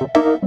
You.